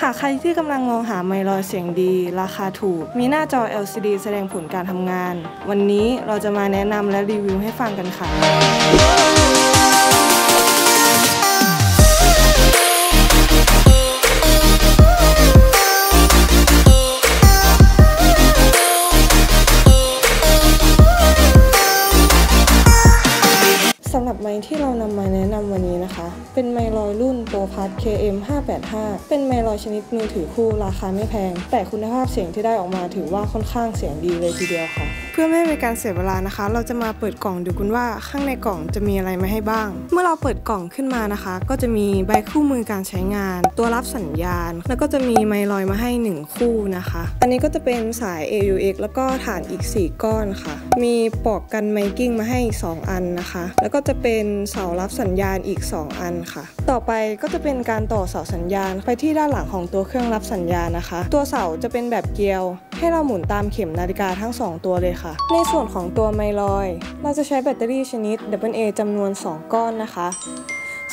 หากใครที่กำลังมองหาไมค์ลอยเสียงดี ราคาถูก มีหน้าจอ LCD แสดงผลการทำงาน วันนี้เราจะมาแนะนำและรีวิวให้ฟังกันค่ะ ไม้ที่เรานำมาแนะนำวันนี้นะคะ เป็นไม้ลอยรุ่นโปรพัท KM 585เป็นไม้ลอยชนิดมือถือคู่ราคาไม่แพง แต่คุณภาพเสียงที่ได้ออกมาถือว่าค่อนข้างเสียงดีเลยทีเดียวค่ะ พื่อไม่ให้เป็นการเสียเวลานะคะ เราจะมาเปิดกล่องดูกันว่าข้างในกล่องจะมีอะไรมาให้บ้าง เมื่อเราเปิดกล่องขึ้นมานะคะ ก็จะมีใบคู่มือการใช้งาน ตัวรับสัญญาณ แล้วก็จะมีไมลอยมาให้ 1 คู่นะคะ อันนี้ก็จะเป็นสาย AUX แล้วก็ฐานอีก 4 ก้อนค่ะ มีปลอกกันไมกิ้งมาให้ 2 อันนะคะ แล้วก็จะเป็นเสารับสัญญาณอีก 2 อันค่ะ ต่อไปก็จะเป็นการต่อเสาสัญญาณ ไปที่ด้านหลังของตัวเครื่องรับสัญญาณนะคะ ตัวเสาจะเป็นแบบเกลียว ให้เราหมุนตามเข็มนาฬิกาทั้ง 2 ตัวเลยค่ะในส่วนของตัวไมลอย เราจะใช้แบตเตอรี่ชนิด AA จำนวน 2 ก้อนนะคะ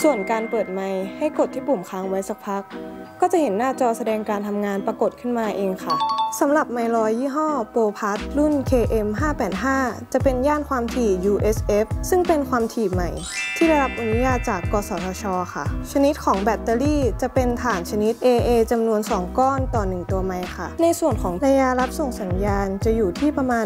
ส่วนการเปิดไมให้กดที่ปุ่มค้างไว้สักพัก ก็จะเห็นหน้าจอแสดงการทำงานปรากฏขึ้นมาเองค่ะ สำหรับไมลอยยี่ห้อโปรพัทรุ่น KM 585จะเป็นย่านความถี่ USF ซึ่งเป็นความถี่ใหม่ ที่ได้รับอนุญาตจาก กสทช ค่ะ ชนิดของแบตเตอรี่จะเป็นฐานชนิด AA จำนวน 2 ก้อนต่อ 1 ตัวไมค์ค่ะ ในส่วนของระยะรับส่งสัญญาณจะอยู่ที่ประมาณ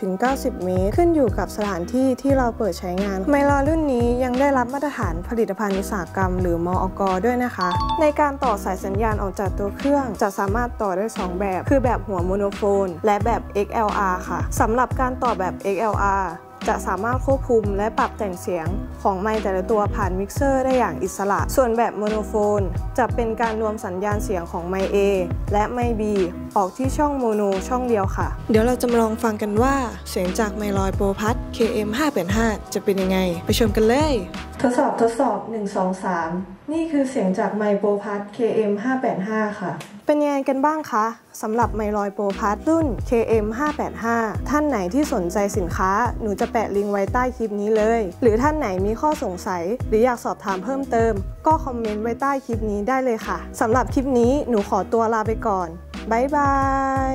80-90 เมตร ขึ้นอยู่กับสถานที่ที่เราเปิดใช้งาน ไมลอยรุ่นนี้ยังได้รับมาตรฐานผลิตภัณฑ์อุตสาหกรรม หรือมอกด้วยนะคะ ในการต่อสายสัญญาณออกจากตัวเครื่อง จะสามารถต่อได้ 2 แบบ คือแบบแบบหัวโมโนโฟน และแบบ XLR ค่ะสำหรับการต่อแบบ XLR จะสามารถควบคุมและปรับแต่งเสียงของไมค์แต่ละตัวผ่านมิกเซอร์ได้อย่างอิสระ ส่วนแบบโมโนโฟน จะเป็นการรวมสัญญาณเสียงของไมค์ A และไมค์ B ออกที่ช่องโมโนช่องเดียวค่ะ เดี๋ยวเราจะมาลองฟังกันว่า เสียงจากไมค์ลอยโปรพัท KM 5 5จะเป็นยังไง ไปชมกันเลย ทดสอบทดสอบ 1 2 3 นี่คือเสียงจากไมโปรพัท KM 585ค่ะ เป็นยังไงกันบ้างคะสำหรับไมค์ลอย PROPLUS รุ่น KM 585ท่านไหนที่สนใจสินค้า หนูจะแปะลิงก์ไว้ใต้คลิปนี้เลย หรือท่านไหนมีข้อสงสัย หรืออยากสอบถามเพิ่มเติม ก็คอมเมนต์ไว้ใต้คลิปนี้ได้เลยค่ะสำหรับคลิปนี้หนูขอตัวลาไปก่อนบ๊ายบาย